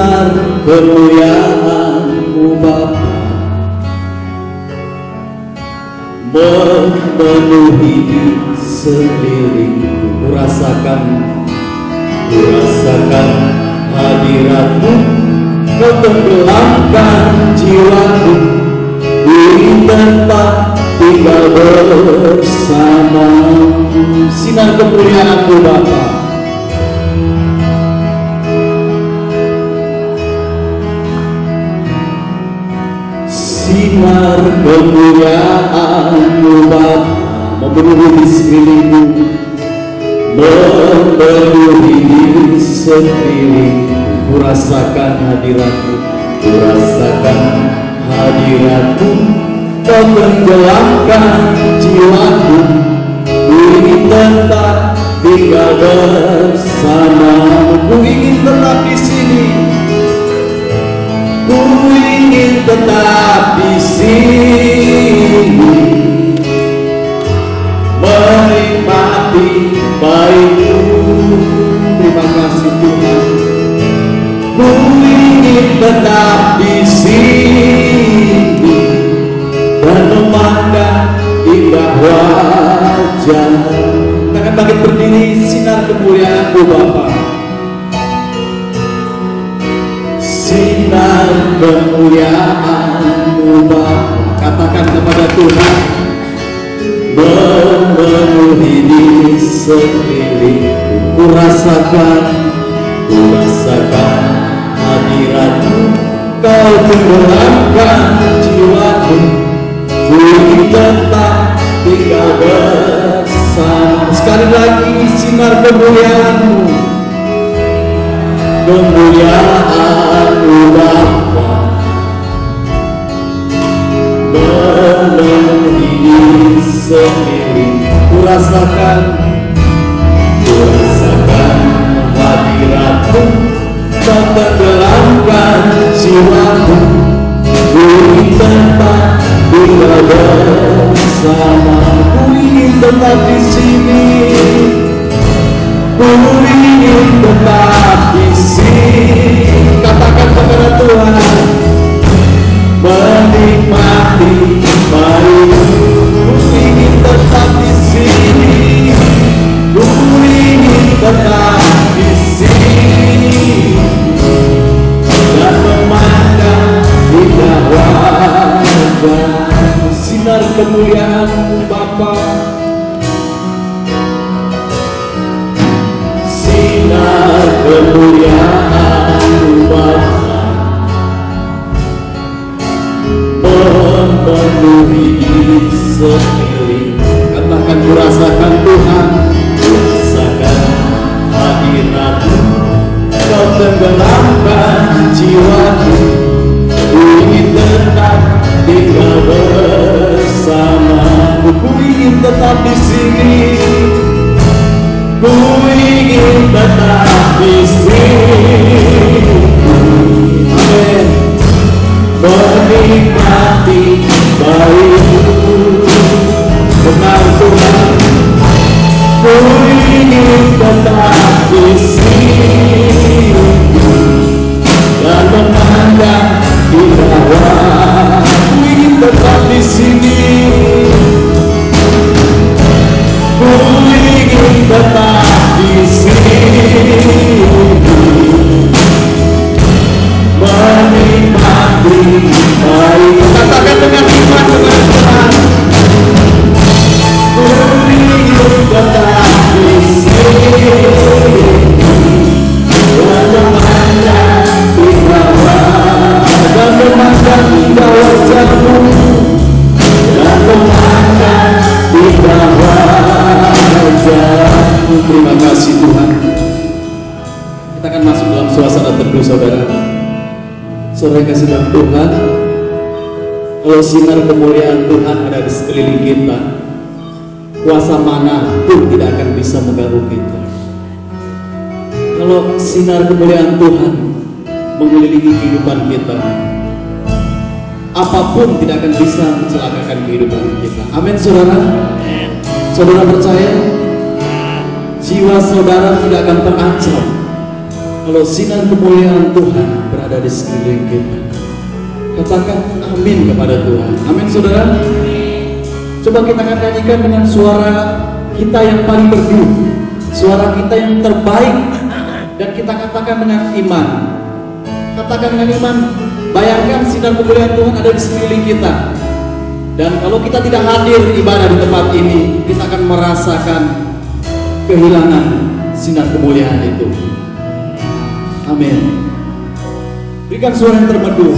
sinar kemuliaan-Mu Bapa. Memenuhi di sekelilingku kurasakan kurasakan hadiratmu. Kau tenggelamkan jiwaku di tempat tinggal bersama sinar kemuliaan-Mu Bapa kemuliaan-Mu Bapa memenuhi di sekelilingku memenuhi di sekelilingku kurasakan hadiratmu kurasakan hadiratmu. Kau tenggelamkan jiwaku. Di tempat tinggal bersama ku ingin tetap di sini. Ku ingin tetap di wajah akan bangkit berdiri sinar kemuliaan-Mu Bapa sinar kemuliaan-Mu Bapa katakan kepada Tuhan memenuhi di sekelilingku ku rasakan ku rasakan hadiratmu. Kau tenggelamkan jiwaku tetap di sini. Ku ingin tetap di sini. Katakan kepada Tuhan menikmati baik kemuliaan wajahmu terima kasih Tuhan. Kita akan masuk dalam suasana saudara. Kasih Tuhan. Kalau sinar kemuliaan Tuhan ada di sekeliling kita. Kuasa mana pun tidak akan bisa mengganggu kita. Kalau sinar kemuliaan Tuhan Mengelilingi kehidupan kita Apa pun tidak akan bisa mencelakakan kehidupan kita Amin saudara Saudara percaya Jiwa saudara tidak akan terancam Kalau sinar kemuliaan Tuhan ada di sekeliling kita. Katakan amin kepada Tuhan. Amin saudara. Coba kita akan nyanyikan dengan suara kita yang paling merdu, suara kita yang terbaik, dan kita katakan dengan iman. Katakan dengan iman, bayangkan sinar kemuliaan Tuhan ada di sekeliling kita. Dan kalau kita tidak hadir ibadah di tempat ini, kita akan merasakan kehilangan sinar kemuliaan itu. Amin. Berikan suara yang termerdu.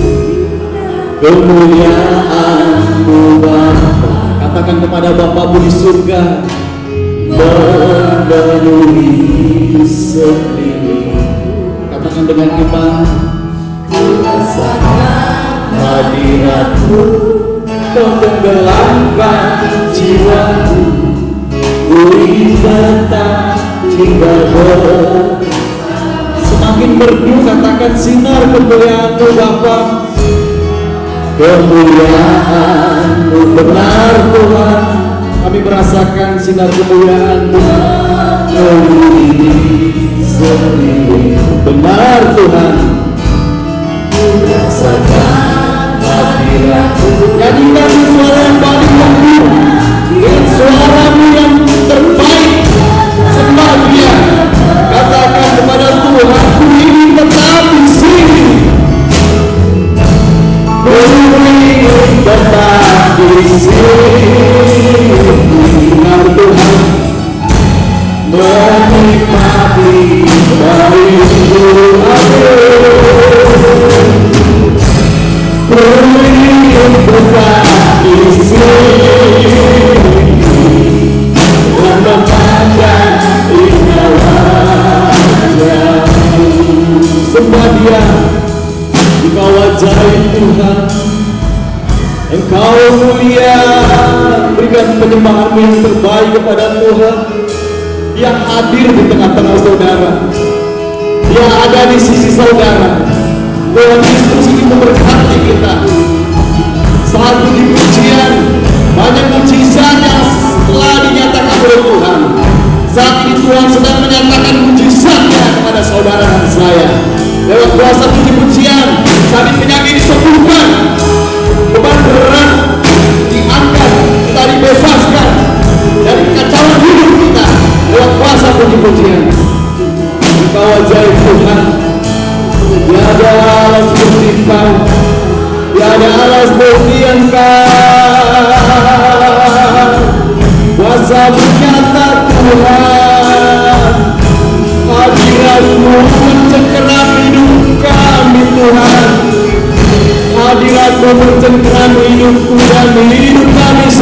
Kemuliaanmu Bapa. Katakan kepada Bapamu di surga. Memenuhi sekeliling. Katakan dengan iman. Rasakan hadiratmu. Kau tenggelamkan jiwaku. Uri tetap jika ber Semakin merdu katakan sinar kemuliaanmu Bapa Kemuliaanmu benar Tuhan Kami merasakan sinar kemuliaanmu Melilit penyembahanmu yang terbaik kepada Tuhan Dia hadir di tengah-tengah saudara Dia ada di sisi saudara Tuhan Yesus ingin memberkati kita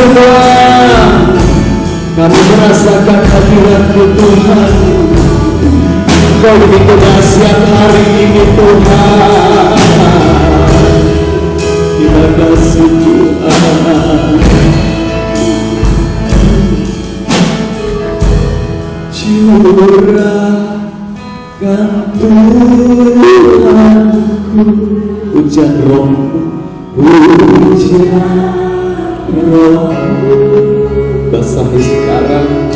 semua. Kami merasakan hadiratmu Tuhan. Kau begitu dahsyat hari ini Tuhan. Terima kasih Tuhan Curahkan Tuhanku Hujan rohmu Hujan Basahi sekarang